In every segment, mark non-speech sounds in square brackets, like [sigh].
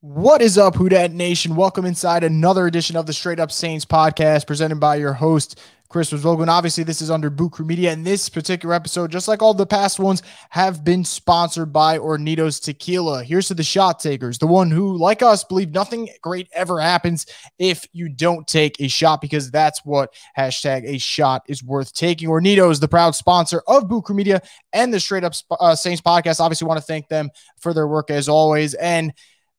What is up, Who Dat Nation? Welcome inside another edition of the Straight Up Saints podcast presented by your host, Chris Rosvoglou. Obviously, this is under Boot Krewe Media, and this particular episode, just like all the past ones, have been sponsored by Hornitos Tequila. Here's to the shot takers, the one who, like us, believe nothing great ever happens if you don't take a shot, because that's what hashtag a shot is worth taking. Hornitos, the proud sponsor of Boot Krewe Media and the Straight Up uh, Saints podcast. Obviously, want to thank them for their work as always. And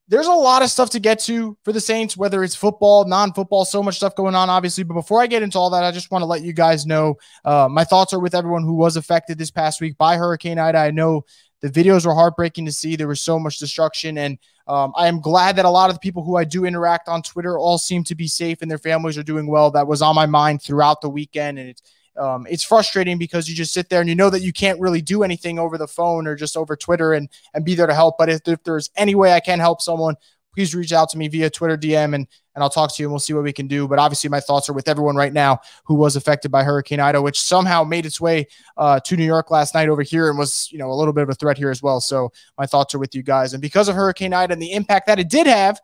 there's a lot of stuff to get to for the Saints, whether it's football, non football, so much stuff going on, obviously. But before I get into all that, I just want to let you guys know uh, my thoughts are with everyone who was affected this past week by Hurricane Ida. I know the videos were heartbreaking to see. There was so much destruction. And um, I am glad that a lot of the people who I do interact on Twitter all seem to be safe and their families are doing well. That was on my mind throughout the weekend. And it's, um, it's frustrating because you just sit there and you know that you can't really do anything over the phone or just over Twitter and and be there to help. But if, if there's any way I can help someone, please reach out to me via Twitter DM and and I'll talk to you and we'll see what we can do. But obviously, my thoughts are with everyone right now who was affected by Hurricane Ida, which somehow made its way uh, to New York last night over here and was, you know, a little bit of a threat here as well. So my thoughts are with you guys. And because of Hurricane Ida and the impact that it did have,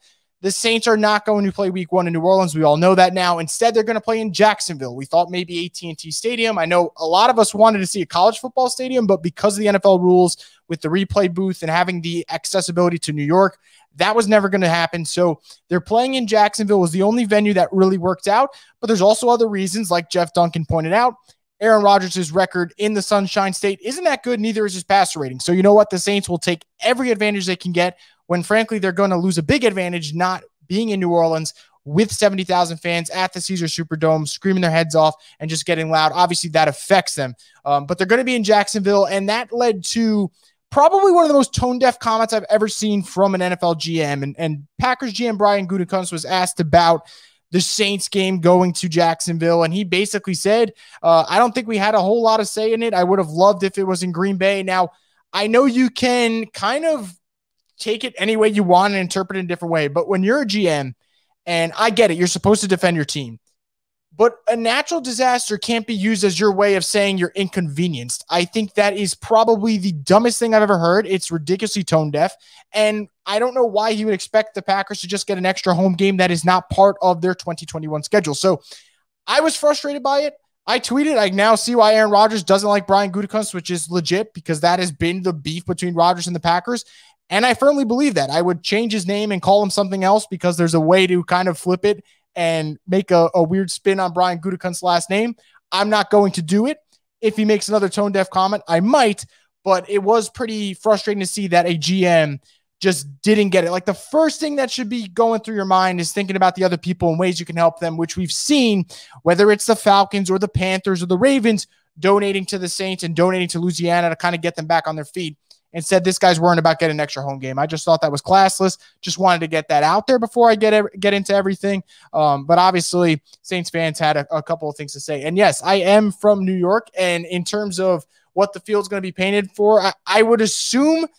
the Saints are not going to play Week One in New Orleans. We all know that now. Instead, they're going to play in Jacksonville. We thought maybe AT&T Stadium. I know a lot of us wanted to see a college football stadium, but because of the NFL rules with the replay booth and having the accessibility to New York, that was never going to happen. So they're playing in Jacksonville was the only venue that really worked out. But there's also other reasons, like Jeff Duncan pointed out. Aaron Rodgers' record in the Sunshine State isn't that good. Neither is his passer rating. So you know what? The Saints will take every advantage they can get when frankly they're going to lose a big advantage not being in New Orleans with 70,000 fans at the Caesars Superdome, screaming their heads off and just getting loud. Obviously, that affects them. Um, but they're going to be in Jacksonville, and that led to probably one of the most tone deaf comments I've ever seen from an NFL GM. And, and Packers GM Brian Gutekunst was asked about the Saints game going to Jacksonville, and he basically said, uh, "I don't think we had a whole lot of say in it. I would have loved if it was in Green Bay." Now, I know you can kind of take it any way you want and interpret it in a different way. But when you're a GM, and I get it, you're supposed to defend your team. But a natural disaster can't be used as your way of saying you're inconvenienced. I think that is probably the dumbest thing I've ever heard. It's ridiculously tone deaf. And I don't know why he would expect the Packers to just get an extra home game that is not part of their 2021 schedule. So I was frustrated by it. I tweeted, I now see why Aaron Rodgers doesn't like Brian Gutekunst, which is legit because that has been the beef between Rodgers and the Packers. And I firmly believe that. I would change his name and call him something else because there's a way to kind of flip it and make a, a weird spin on Brian Gutekunst's last name. I'm not going to do it. If he makes another tone deaf comment, I might, but it was pretty frustrating to see that a GM just didn't get it. Like the first thing that should be going through your mind is thinking about the other people and ways you can help them, which we've seen, whether it's the Falcons or the Panthers or the Ravens donating to the Saints and donating to Louisiana to kind of get them back on their feet and said this guy's worrying about getting an extra home game. I just thought that was classless. Just wanted to get that out there before I get get into everything. Um, but obviously, Saints fans had a, a couple of things to say. And yes, I am from New York, and in terms of what the field's going to be painted for, I, I would assume –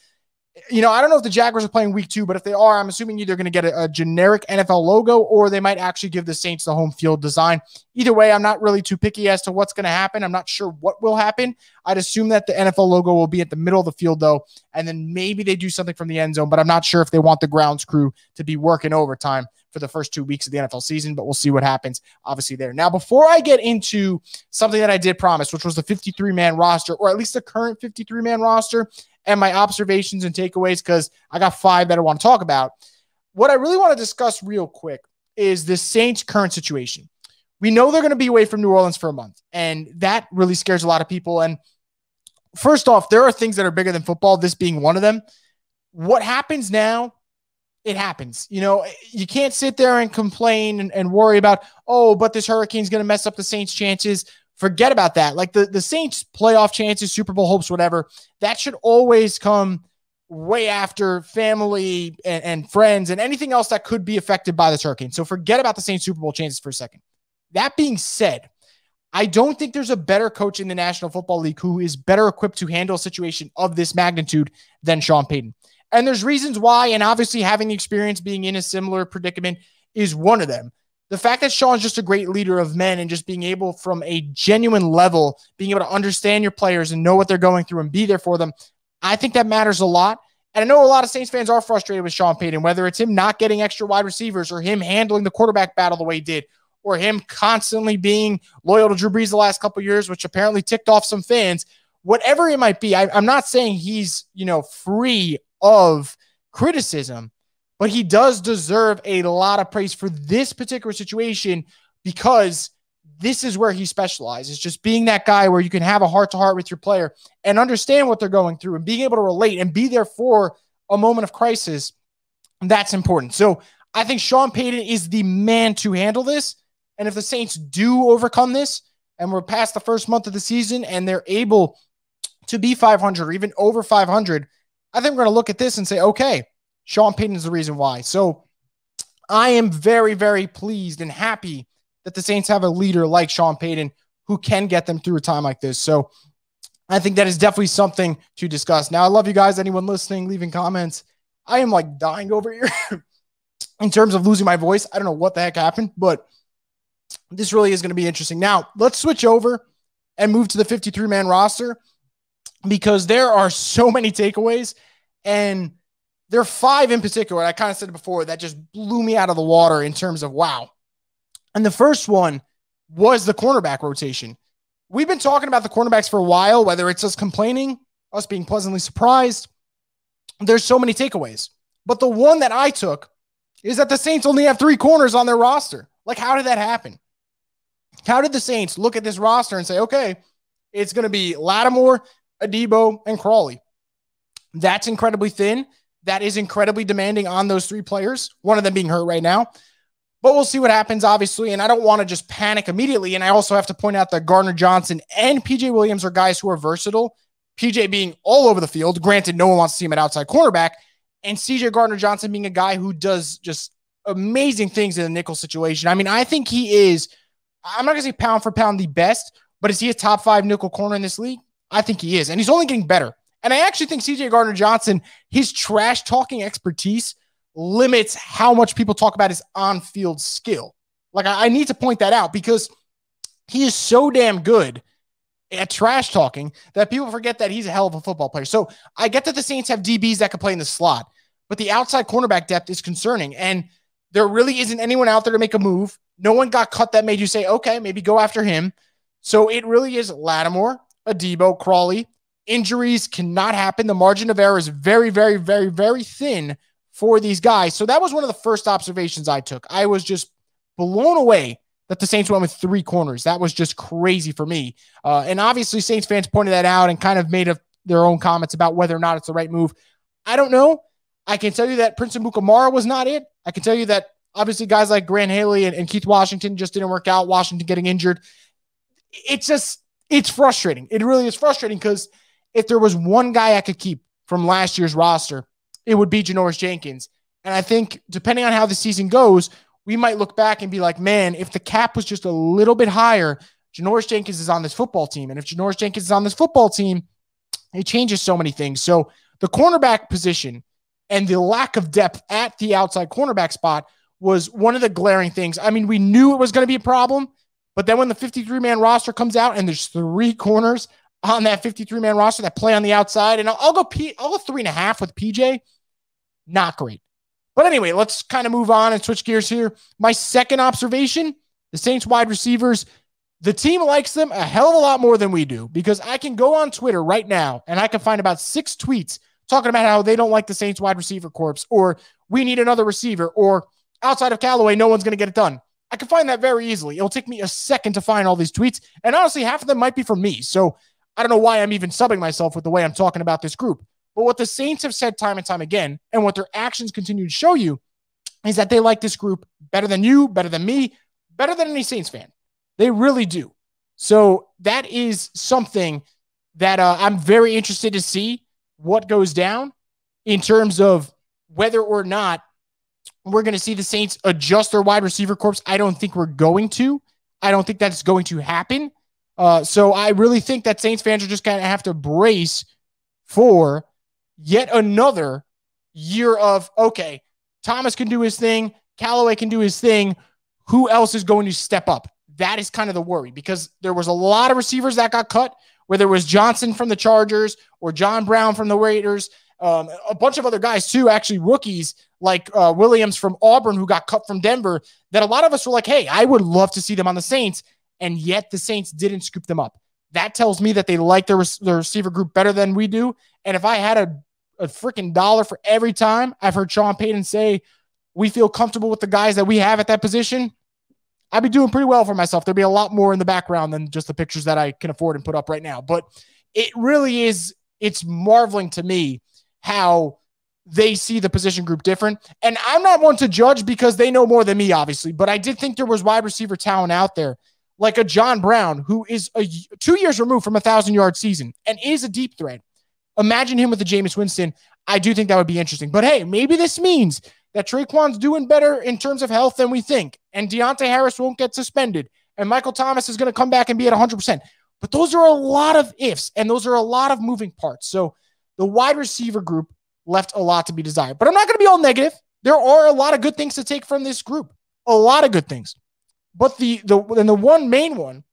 you know, I don't know if the Jaguars are playing week two, but if they are, I'm assuming either going to get a, a, generic NFL logo or they might actually give the Saints the home field design. Either way, I'm not really too picky as to what's going to happen. I'm not sure what will happen. I'd assume that the NFL logo will be at the middle of the field, though, and then maybe they do something from the end zone, but I'm not sure if they want the grounds crew to be working overtime for the first two weeks of the NFL season, but we'll see what happens, obviously, there. Now, before I get into something that I did promise, which was the 53 man roster, or at least the current 53 man roster, and my observations and takeaways because I got five that I want to talk about. What I really want to discuss real quick is the Saints' current situation. We know they're going to be away from New Orleans for a month, and that really scares a lot of people. And first off, there are things that are bigger than football, this being one of them. What happens now? It happens. You know, you can't sit there and complain and, and worry about, oh, but this hurricane's going to mess up the Saints' chances forget about that. Like the, the Saints playoff chances, Super Bowl hopes, whatever, that should always come way after family and, and, friends and anything else that could be affected by this hurricane. So forget about the Saints Super Bowl chances for a second. That being said, I don't think there's a better coach in the National Football League who is better equipped to handle a situation of this magnitude than Sean Payton. And there's reasons why, and obviously having the experience being in a similar predicament is one of them the fact that Sean's just a great leader of men and just being able from a genuine level, being able to understand your players and know what they're going through and be there for them, I think that matters a lot. And I know a lot of Saints fans are frustrated with Sean Payton, whether it's him not getting extra wide receivers or him handling the quarterback battle the way he did, or him constantly being loyal to Drew Brees the last couple years, which apparently ticked off some fans. Whatever it might be, I, I'm not saying he's, you know, free of criticism, but he does deserve a lot of praise for this particular situation because this is where he specializes. Just being that guy where you can have a heart to heart with your player and understand what they're going through and being able to relate and be there for a moment of crisis that's important. So i think sean payton is the man to handle this. And if the saints do overcome this and we're past the first month of the season and they're able to be 500 or even over 500 i think we're going to look at this and say okay sean payton is the reason why so i am very very pleased and happy that the Saints have a leader like Sean Payton who can get them through a time like this. So I think that is definitely something to discuss. Now, I love you guys. Anyone listening, leaving comments. I am like dying over here [laughs] in terms of losing my voice. I don't know what the heck happened, but this really is going to be interesting. Now, let's switch over and move to the 53 man roster because there are so many takeaways. And there are five in particular. I kind of said it before that just blew me out of the water in terms of wow, and the first one was the cornerback rotation. We've been talking about the cornerbacks for a while, whether it's us complaining, us being pleasantly surprised. There's so many takeaways. But the one that I took is that the Saints only have three corners on their roster. Like, how did that happen? How did the Saints look at this roster and say, okay, it's going to be Lattimore, Adebo, and Crawley? That's incredibly thin. That is incredibly demanding on those three players, one of them being hurt right now. But we'll see what happens, obviously. And I don't want to just panic immediately. And I also have to point out that Gardner Johnson and PJ Williams are guys who are versatile. PJ being all over the field. Granted, no one wants to see him at outside cornerback. And CJ Gardner Johnson being a guy who does just amazing things in the nickel situation. I mean, I think he is, I'm not going to say pound for pound the best, but is he a top five nickel corner in this league? I think he is. And he's only getting better. And I actually think CJ Gardner Johnson, his trash talking expertise limits how much people talk about his on field skill. Like, I, I need to point that out because he is so damn good at trash talking that people forget that he's a hell of a football player. So I get that the Saints have DBs that can play in the slot, but the outside cornerback depth is concerning. And there really isn't anyone out there to make a move. No one got cut that made you say, okay, maybe go after him. So it really is Lattimore, Adebo, Crawley. Injuries cannot happen. The margin of error is very, very, very, very thin for these guys. So that was one of the first observations I took. I was just blown away that the Saints went with three corners. That was just crazy for me. Uh, and obviously, Saints fans pointed that out and kind of made a, their own comments about whether or not it's the right move. I don't know. I can tell you that Prince Amukamara was not it. I can tell you that obviously guys like Grant Haley and, and Keith Washington just didn't work out. Washington getting injured. It's just, it's frustrating. It really is frustrating because if there was one guy I could keep from last year's roster, it would be Janoris Jenkins. And I think depending on how the season goes, we might look back and be like, man, if the cap was just a little bit higher, Janoris Jenkins is on this football team. And if Janoris Jenkins is on this football team, it changes so many things. So the cornerback position and the lack of depth at the outside cornerback spot was one of the glaring things. I mean, we knew it was going to be a problem, but then when the 53 man roster comes out and there's three corners on that 53 man roster that play on the outside, and I'll, I'll go P, I'll go three and a half with PJ not great. But anyway, let's kind of move on and switch gears here. My second observation the Saints wide receivers, the team likes them a hell of a lot more than we do because I can go on Twitter right now and I can find about six tweets talking about how they don't like the Saints wide receiver corps or we need another receiver or outside of Callaway, no one's going to get it done. I can find that very easily. It'll take me a second to find all these tweets. And honestly, half of them might be from me. So I don't know why I'm even subbing myself with the way I'm talking about this group. But what the Saints have said time and time again, and what their actions continue to show you, is that they like this group better than you, better than me, better than any Saints fan. They really do. So that is something that uh, I'm very interested to see what goes down in terms of whether or not we're going to see the Saints adjust their wide receiver corps. I don't think we're going to. I don't think that's going to happen. Uh, so I really think that Saints fans are just going to have to brace for yet another year of okay, Thomas can do his thing, Callaway can do his thing. Who else is going to step up? That is kind of the worry because there was a lot of receivers that got cut, whether it was Johnson from the Chargers or John Brown from the Raiders. um, a bunch of other guys too, actually rookies like uh, Williams from Auburn who got cut from Denver. That a lot of us were like, hey, I would love to see them on the Saints, and yet the Saints didn't scoop them up. That tells me that they like their, their receiver group better than we do. And if I had a, a freaking dollar for every time I've heard Sean Payton say we feel comfortable with the guys that we have at that position, I'd be doing pretty well for myself. There'd be a lot more in the background than just the pictures that I can afford and put up right now. But it really is, it's marveling to me how they see the position group different. And I'm not one to judge because they know more than me, obviously, but I did think there was wide receiver talent out there, like a John Brown, who is a two years removed from a thousand yard season and is a deep threat. Imagine him with the Jameis Winston. I do think that would be interesting. But hey, maybe this means that Tre'Quan's doing better in terms of health than we think, and Deonte Harris won't get suspended, and Michael Thomas is going to come back and be at 100%. But those are a lot of ifs, and those are a lot of moving parts. So the wide receiver group left a lot to be desired. But I'm not going to be all negative. There are a lot of good things to take from this group, a lot of good things. But the the and the one main one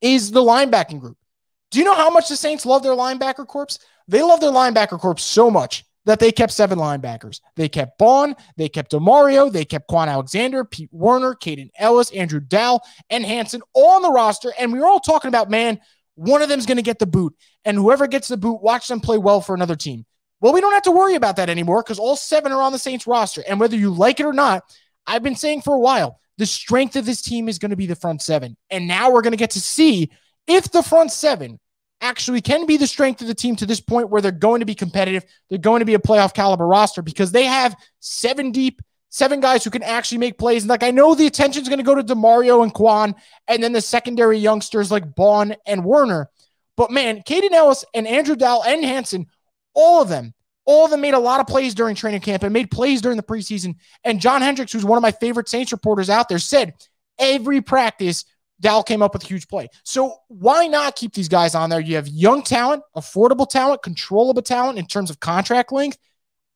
is the linebacking group. Do you know how much the Saints love their linebacker corps? They love their linebacker corps so much that they kept seven linebackers. They kept Baun, they kept Demario, they kept Kwon Alexander, Pete Werner, Kaden Elliss, Andrew Dowell, and Hansen all on the roster. And we were all talking about, man, one of them's going to get the boot. And whoever gets the boot, watch them play well for another team. Well, we don't have to worry about that anymore because all seven are on the Saints roster. And whether you like it or not, I've been saying for a while, the strength of this team is going to be the front seven. And now we're going to get to see if the front seven actually can be the strength of the team to this point where they're going to be competitive. They're going to be a playoff caliber roster because they have seven deep, seven guys who can actually make plays. And like I know the attention is going to go to Demario and Kwon, and then the secondary youngsters like Baun and Werner. But man, Kaden Elliss and Andrew Dowell and Hansen, all of them, all of them made a lot of plays during training camp and made plays during the preseason. And John Hendrix, who's one of my favorite Saints reporters out there, said every practice Dowell came up with a huge play. So why not keep these guys on there? You have young talent, affordable talent, controllable talent in terms of contract length.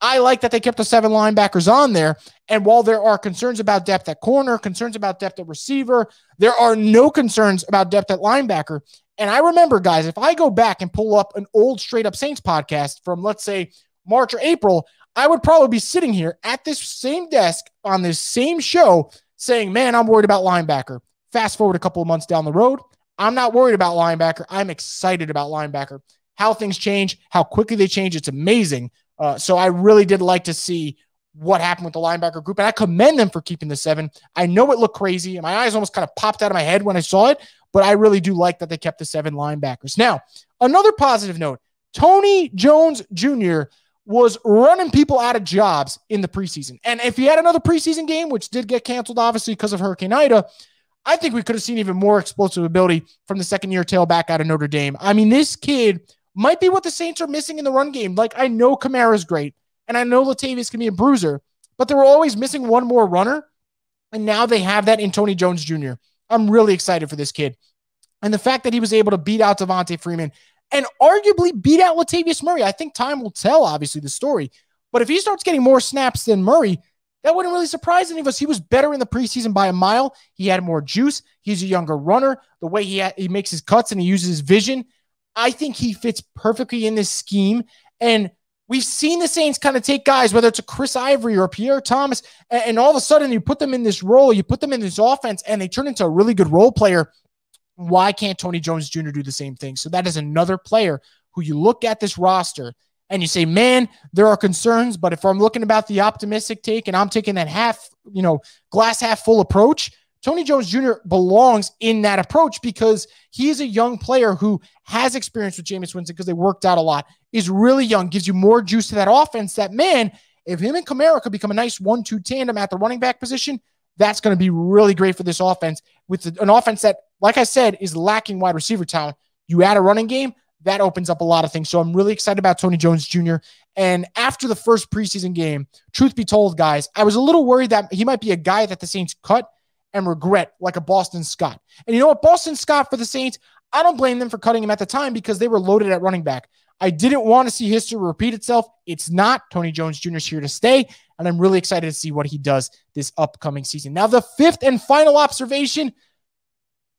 I like that they kept the seven linebackers on there. And while there are concerns about depth at corner, concerns about depth at receiver, there are no concerns about depth at linebacker. And I remember, guys, if I go back and pull up an old straight up Saints podcast from, let's say, March or April, I would probably be sitting here at this same desk on this same show saying, man, I'm worried about linebacker. Fast forward a couple of months down the road, I'm not worried about linebacker. I'm excited about linebacker. How things change, how quickly they change, it's amazing. Uh, so I really did like to see what happened with the linebacker group, and I commend them for keeping the seven. I know it looked crazy, and my eyes almost kind of popped out of my head when I saw it, but I really do like that they kept the seven linebackers. Now, another positive note Tony Jones Jr. was running people out of jobs in the preseason. And if he had another preseason game, which did get canceled, obviously, because of Hurricane Ida, I think we could have seen even more explosive ability from the second year tailback out of Notre Dame. I mean, this kid might be what the Saints are missing in the run game. Like, I know Kamara's great, and I know Latavius can be a bruiser, but they were always missing one more runner. And now they have that in Tony Jones Jr. I'm really excited for this kid. And the fact that he was able to beat out Devonta Freeman and arguably beat out Latavius Murray, I think time will tell, obviously, the story. But if he starts getting more snaps than Murray, that wouldn't really surprise any of us. He was better in the preseason by a mile. He had more juice. He's a younger runner. The way he ha- he makes his cuts and he uses his vision, I think he fits perfectly in this scheme. And we've seen the Saints kind of take guys, whether it's a Chris Ivory or Pierre Thomas, and, and all of a sudden you put them in this role, you put them in this offense, and they turn into a really good role player. Why can't Tony Jones Jr. do the same thing? So that is another player who you look at this roster and you say, man, there are concerns. But if I'm looking about the optimistic take and I'm taking that half, you know, glass half full approach, Tony Jones Jr. belongs in that approach because he is a young player who has experience with Jameis Winston because they worked out a lot, is really young, gives you more juice to that offense. That man, if him and Kamara could become a nice one two tandem at the running back position, that's going to be really great for this offense with an offense that, like I said, is lacking wide receiver talent. You add a running game, that opens up a lot of things. So I'm really excited about Tony Jones Jr. And after the first preseason game, truth be told, guys, I was a little worried that he might be a guy that the Saints cut and regret, like a Boston Scott. And you know what? Boston Scott for the Saints, I don't blame them for cutting him at the time because they were loaded at running back. I didn't want to see history repeat itself. It's not. Tony Jones Jr. is here to stay. And I'm really excited to see what he does this upcoming season. Now, the fifth and final observation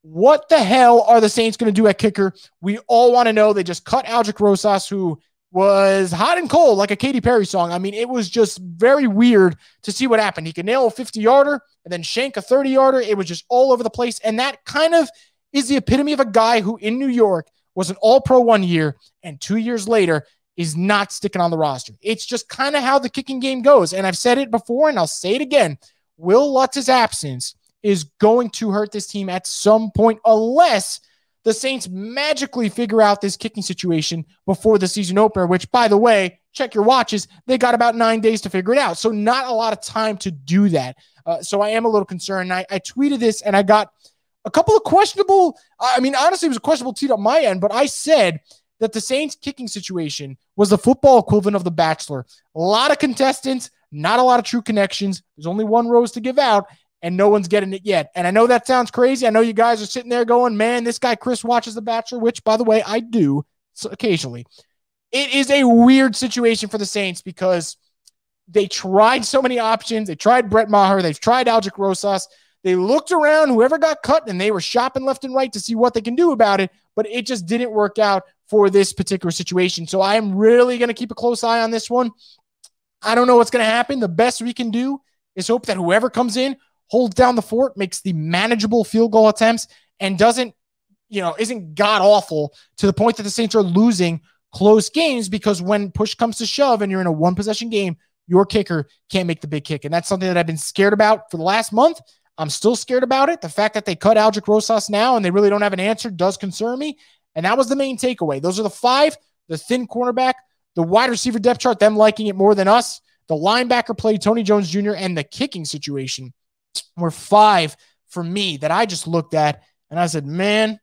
what the hell are the Saints going to do at kicker? We all want to know. They just cut Aldrick Rosas, who was hot and cold, like a Katy Perry song. I mean, it was just very weird to see what happened. He could nail a 50 yarder and then shank a 30 yarder. It was just all over the place. And that kind of is the epitome of a guy who in New York was an all pro one year and two years later is not sticking on the roster. It's just kind of how the kicking game goes. And I've said it before and I'll say it again. Will Lutz's absence is going to hurt this team at some point unless the Saints magically figure out this kicking situation before the season opener, which, by the way, check your watches. They got about nine days to figure it out. So, not a lot of time to do that. Uh, so, I am a little concerned. I, I tweeted this and I got a couple of questionable, I mean, honestly, it was a questionable tweet on my end, but I said that the Saints kicking situation was the football equivalent of The Bachelor. A lot of contestants, not a lot of true connections. There's only one rose to give out and no one's getting it yet. And I know that sounds crazy. I know you guys are sitting there going, man, this guy Chris watches The Bachelor, which, by the way, I do occasionally. It is a weird situation for the Saints because they tried so many options. They tried Brett Maher. They've tried Aldrick Rosas. They looked around, whoever got cut, and they were shopping left and right to see what they can do about it, but it just didn't work out for this particular situation. So I am really going to keep a close eye on this one. I don't know what's going to happen. The best we can do is hope that whoever comes in holds down the fort, makes the manageable field goal attempts, and doesn't, you know, isn't god awful to the point that the Saints are losing close games because when push comes to shove and you're in a one possession game, your kicker can't make the big kick. And that's something that I've been scared about for the last month. I'm still scared about it. The fact that they cut Aldrick Rosas now and they really don't have an answer does concern me. And that was the main takeaway. Those are the five the thin cornerback, the wide receiver depth chart, them liking it more than us, the linebacker play, Tony Jones Jr., and the kicking situation were five for me that I just looked at and I said, man,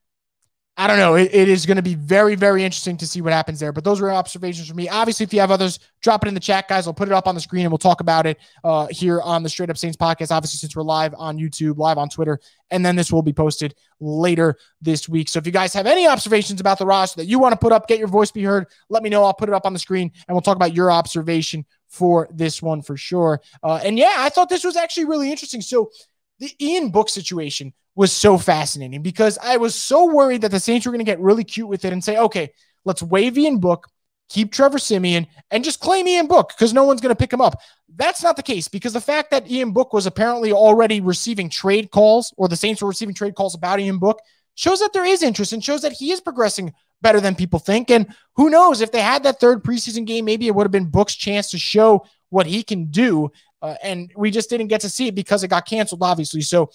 I don't know. It, it is going to be very, very interesting to see what happens there. But those were observations for me. Obviously, if you have others, drop it in the chat, guys. I'll put it up on the screen and we'll talk about it uh, here on the Straight Up Saints podcast. Obviously, since we're live on YouTube, live on Twitter, and then this will be posted later this week. So if you guys have any observations about the roster that you want to put up, get your voice be heard, let me know. I'll put it up on the screen and we'll talk about your observation for this one for sure. Uh, and yeah, I thought this was actually really interesting. So the Ian Book situation was so fascinating because I was so worried that the Saints were going to get really cute with it and say, okay, let's waive Ian Book, keep Trevor Siemian, and just claim Ian Book because no one's going to pick him up. That's not the case because the fact that Ian Book was apparently already receiving trade calls or the Saints were receiving trade calls about Ian Book shows that there is interest and shows that he is progressing better than people think. And who knows if they had that third preseason game, maybe it would have been Book's chance to show what he can do. Uh, and we just didn't get to see it because it got canceled, obviously. So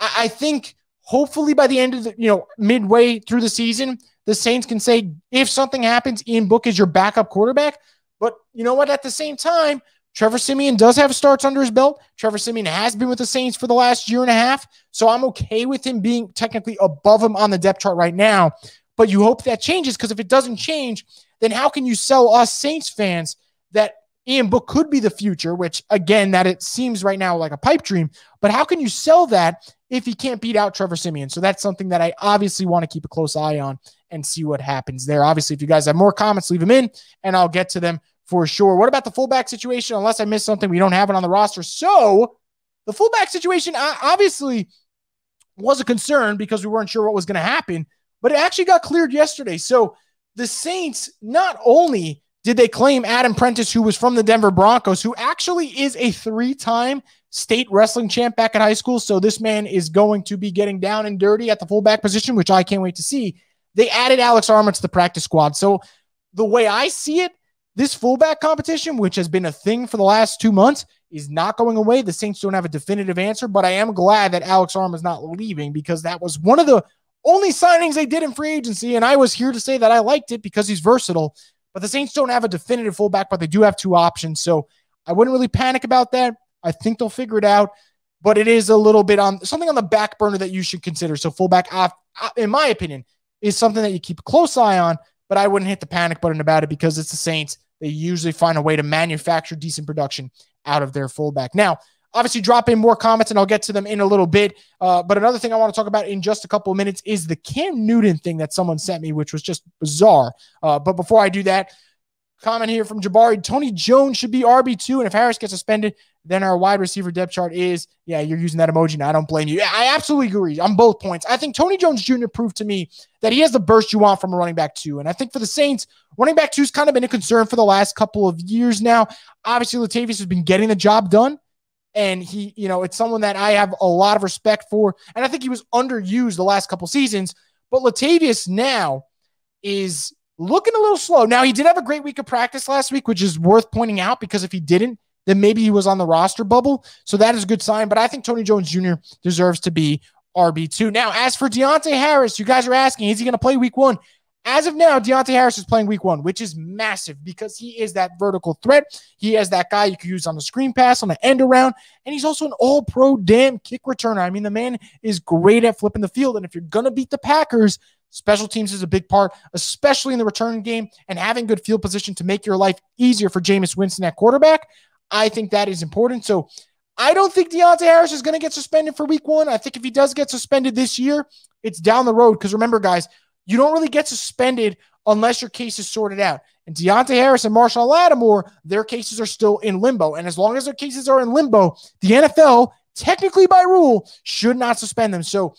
I, I think hopefully by the end of the, you know, midway through the season, the Saints can say if something happens, Ian Book is your backup quarterback. But you know what? At the same time, Trevor Siemian does have starts under his belt. Trevor Siemian has been with the Saints for the last year and a half. So I'm okay with him being technically above him on the depth chart right now. But you hope that changes because if it doesn't change, then how can you sell us Saints fans that Ian Book could be the future, which again, that it seems right now like a pipe dream. But how can you sell that if he can't beat out Trevor Siemian? So that's something that I obviously want to keep a close eye on and see what happens there. Obviously, if you guys have more comments, leave them in and I'll get to them for sure. What about the fullback situation? Unless I missed something, we don't have it on the roster. So the fullback situation obviously was a concern because we weren't sure what was going to happen, but it actually got cleared yesterday. So the Saints not only did they claim Adam Prentice, who was from the Denver Broncos, who actually is a three time state wrestling champ back at high school. So this man is going to be getting down and dirty at the fullback position, which I can't wait to see. They added Alex Armah to the practice squad. So the way I see it, this fullback competition, which has been a thing for the last two months, is not going away. The Saints don't have a definitive answer, but I am glad that Alex Armah is not leaving because that was one of the only signings they did in free agency. And I was here to say that I liked it because he's versatile. But the Saints don't have a definitive fullback, but they do have two options. So I wouldn't really panic about that. I think they'll figure it out, but it is a little bit on something on the back burner that you should consider. So fullback, in my opinion, is something that you keep a close eye on, but I wouldn't hit the panic button about it because it's the Saints. They usually find a way to manufacture decent production out of their fullback. Now, Obviously, drop in more comments and I'll get to them in a little bit. Uh, but another thing I want to talk about in just a couple of minutes is the Cam Newton thing that someone sent me, which was just bizarre. Uh, but before I do that, comment here from Jabari Tony Jones should be RB2. And if Harris gets suspended, than our wide receiver depth chart is, yeah, you're using that emoji now. I don't blame you. I absolutely agree on both points. I think Tony Jones Jr. proved to me that he has the burst you want from a running back two. And I think for the Saints, running back two's kind of been a concern for the last couple of years now. Obviously, Latavius has been getting the job done. And he, you know, it's someone that I have a lot of respect for. And I think he was underused the last couple seasons. But Latavius now is looking a little slow. Now, he did have a great week of practice last week, which is worth pointing out because if he didn't, then maybe he was on the roster bubble. So that is a good sign. But I think Tony Jones Jr. deserves to be RB2. Now, as for Deonte Harris, you guys are asking, is he going to play week one? As of now, Deonte Harris is playing week one, which is massive because he is that vertical threat. He has that guy you can use on the screen pass, on the end around, and he's also an all pro damn kick returner. I mean, the man is great at flipping the field. And if you're going to beat the Packers, Special teams is a big part, especially in the return game, and having good field position to make your life easier for Jameis Winston at quarterback. I think that is important. So I don't think Deonte Harris is going to get suspended for week one. I think if he does get suspended this year, it's down the road. Because remember, guys, you don't really get suspended unless your case is sorted out. And Deonte Harris and Marshon Lattimore, their cases are still in limbo. And as long as their cases are in limbo, the NFL, technically by rule, should not suspend them. So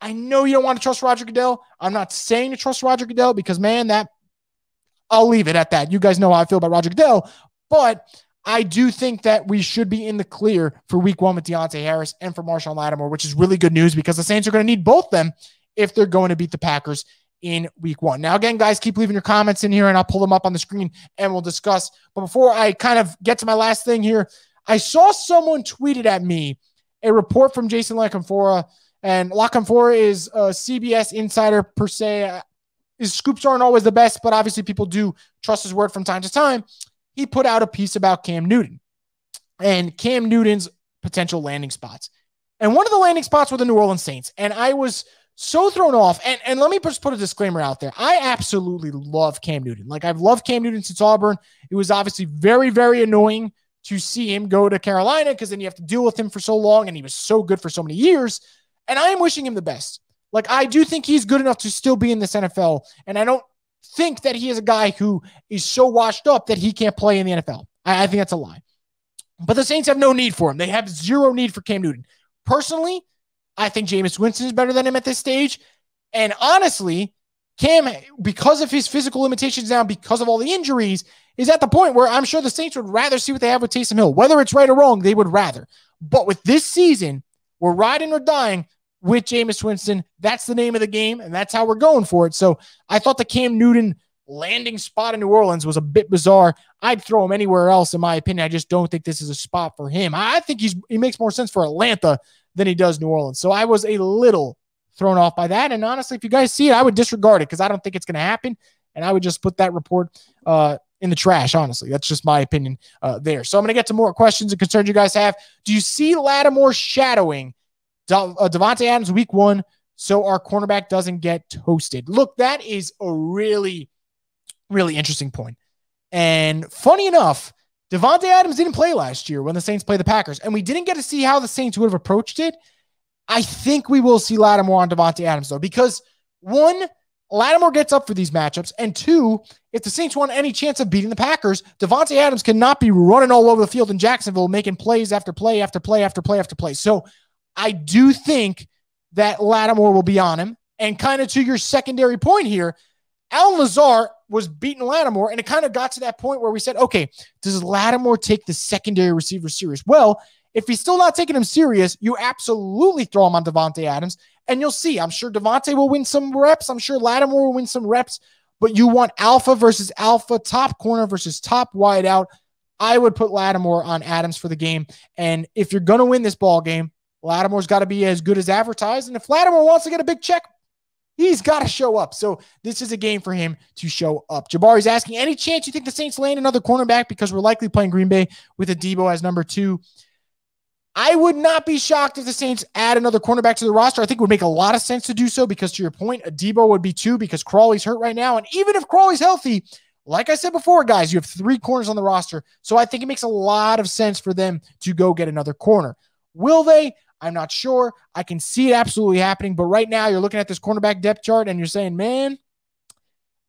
I know you don't want to trust Roger Goodell. I'm not saying to trust Roger Goodell because, man, that I'll leave it at that. You guys know how I feel about Roger Goodell. But I do think that we should be in the clear for week one with Deonte Harris and for Marshon Lattimore, which is really good news because the Saints are going to need both them if they're going to beat the Packers in week one. Now, again, guys, keep leaving your comments in here and I'll pull them up on the screen and we'll discuss. But before I kind of get to my last thing here, I saw someone tweeted at me a report from Jason La Canfora. And Lacamfora is a CBS insider per se. His scoops aren't always the best, but obviously people do trust his word from time to time he put out a piece about Cam Newton and Cam Newton's potential landing spots. And one of the landing spots were the New Orleans Saints. And I was so thrown off. And, and let me just put a disclaimer out there. I absolutely love Cam Newton. Like I've loved Cam Newton since Auburn. It was obviously very, very annoying to see him go to Carolina because then you have to deal with him for so long. And he was so good for so many years. And I am wishing him the best. Like I do think he's good enough to still be in this NFL. And I don't think that he is a guy who is so washed up that he can't play in the NFL. I, I think that's a lie. But the Saints have no need for him. They have zero need for Cam Newton. Personally, I think Jameis Winston is better than him at this stage. And honestly, Cam, because of his physical limitations now, because of all the injuries, is at the point where I'm sure the Saints would rather see what they have with Taysom Hill. Whether it's right or wrong, they would rather. But with this season, we're riding or dying with Jameis Winston. That's the name of the game, and that's how we're going for it. So I thought the Cam Newton landing spot in New Orleans was a bit bizarre. I'd throw him anywhere else, in my opinion. I just don't think this is a spot for him. I think he's he makes more sense for Atlanta than he does New Orleans. So I was a little thrown off by that. And honestly, if you guys see it, I would disregard it because I don't think it's going to happen. And I would just put that report uh, in the trash, honestly. That's just my opinion uh, there. So I'm going to get to more questions and concerns you guys have. Do you see Lattimore shadowing uh, Davante Adams week one, so our cornerback doesn't get toasted. Look, that is a really, really interesting point. And funny enough, Davante Adams didn't play last year when the Saints played the Packers, and we didn't get to see how the Saints would have approached it. I think we will see Lattimore on Davante Adams though, because one, Lattimore gets up for these matchups, and two, if the Saints want any chance of beating the Packers, Davante Adams cannot be running all over the field in Jacksonville, making plays after play after play after play after play. So I do think that Lattimore will be on him. And kind of to your secondary point here, Allen Lazard was beating Lattimore, and it kind of got to that point where we said, okay, does Lattimore take the secondary receiver serious? Well, if he's still not taking him serious, you absolutely throw him on Davante Adams, and you'll see. I'm sure Davante will win some reps. I'm sure Lattimore will win some reps, but you want alpha versus alpha, top corner versus top wide out. I would put Lattimore on Adams for the game. And if you're going to win this ball game, Lattimore's got to be as good as advertised. And if Lattimore wants to get a big check, he's got to show up. So this is a game for him to show up. Jabari's asking, any chance you think the Saints land another cornerback because we're likely playing Green Bay with Adebo as number two? I would not be shocked if the Saints add another cornerback to the roster. I think it would make a lot of sense to do so because, to your point, Adebo would be two because Crawley's hurt right now. And even if Crawley's healthy, like I said before, guys, you have three corners on the roster. So I think it makes a lot of sense for them to go get another corner. Will they? I'm not sure. I can see it absolutely happening. But right now, you're looking at this cornerback depth chart and you're saying, man,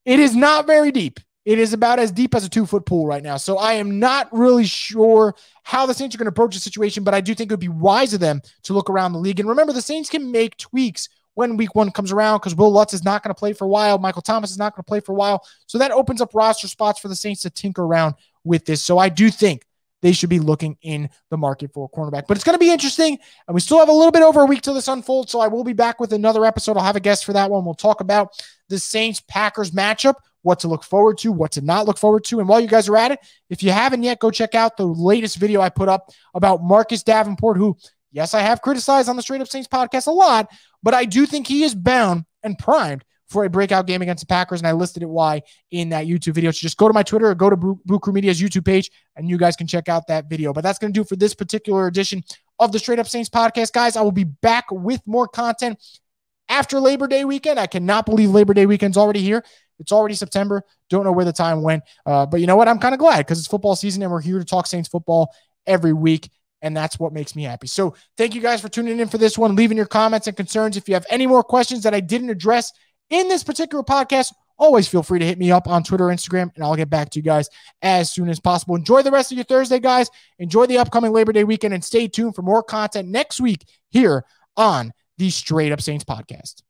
it is not very deep. it is about as deep as a two foot pool right now. So I am not really sure how the Saints are going to approach the situation, but I do think it would be wise of them to look around the league. And remember, the Saints can make tweaks when week one comes around because Will Lutz is not going to play for a while. Michael Thomas is not going to play for a while. So that opens up roster spots for the Saints to tinker around with this. So I do think they should be looking in the market for a cornerback. But it's going to be interesting. And we still have a little bit over a week till this unfolds. So I will be back with another episode. I'll have a guest for that one. We'll talk about the Saints Packers matchup, what to look forward to, what to not look forward to. And while you guys are at it, if you haven't yet, go check out the latest video I put up about Marcus Davenport, who Yes, I have criticized on the Straight Up Saints podcast a lot, but I do think he is bound and primed for a breakout game against the Packers, and I listed it why in that YouTube video. So just go to my Twitter or go to Boot Krewe Media's YouTube page, and you guys can check out that video. But that's going to do for this particular edition of the Straight Up Saints podcast, guys. I will be back with more content after Labor Day weekend. I cannot believe Labor Day weekend's already here. It's already September. Don't know where the time went, uh, but you know what? I'm kind of glad because it's football season, and we're here to talk Saints football every week. And that's what makes me happy. So thank you guys for tuning in for this one, leaving your comments and concerns. If you have any more questions that I didn't address in this particular podcast, always feel free to hit me up on Twitter, Instagram, and I'll get back to you guys as soon as possible. Enjoy the rest of your Thursday, guys. Enjoy the upcoming Labor Day weekend and stay tuned for more content next week here on the Straight Up Saints podcast.